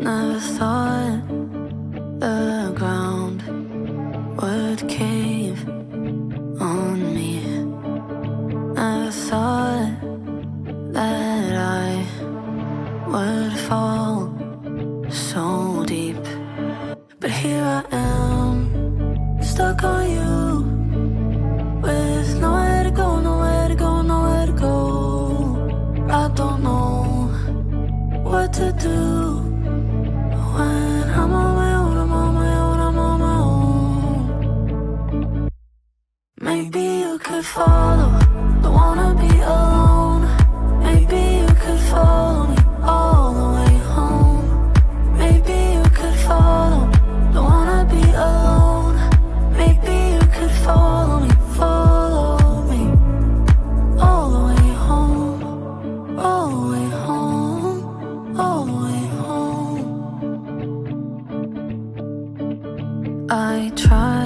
Never thought the ground would cave on me. Never thought that I would fall so deep. But here I am, Maybe you could follow, don't wanna be alone. Maybe you could follow me all the way home. Maybe you could follow, don't wanna be alone. Maybe you could follow me, follow me all the way home, all the way home, all the way home. I try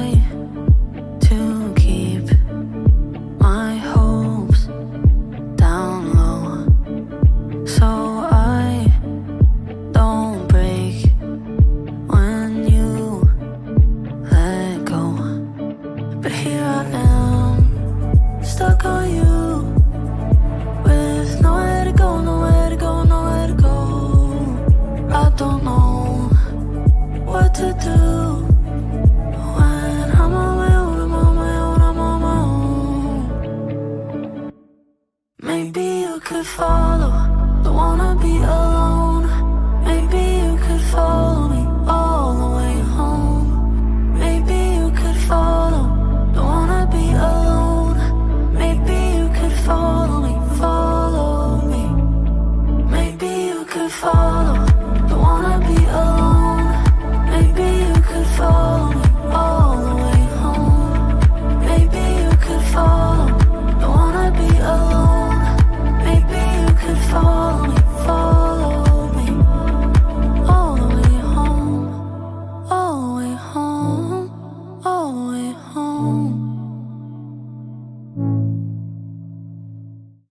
could follow, be alone.